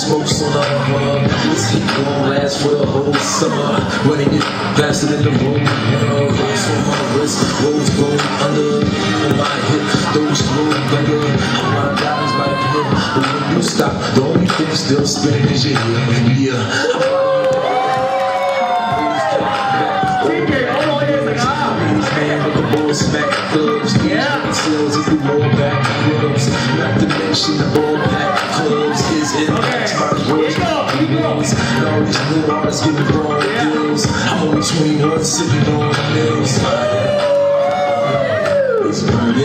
smokes on a uh, This heat gon' last for the whole summer. Running it faster than the road. Under my hip. Those gold under my diamonds by the hip. But when you stop, the only thing still spinning is your head. Yeah. Man with the bull smack clubs. Yeah. Sales roll back clubs. Not to mention the ball pack clubs. Is it match my words? And all these new artists getting deals. I'm only 21 sipping on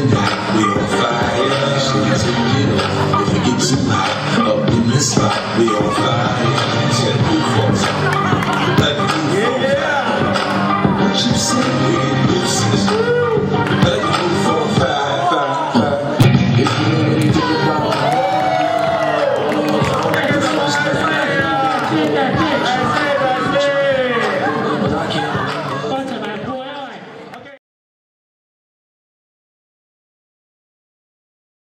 tonight. We on fire, so we take it off. If we get too hot, up in this spot, we on fire. Check the